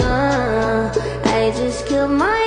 Uh, I just killed my.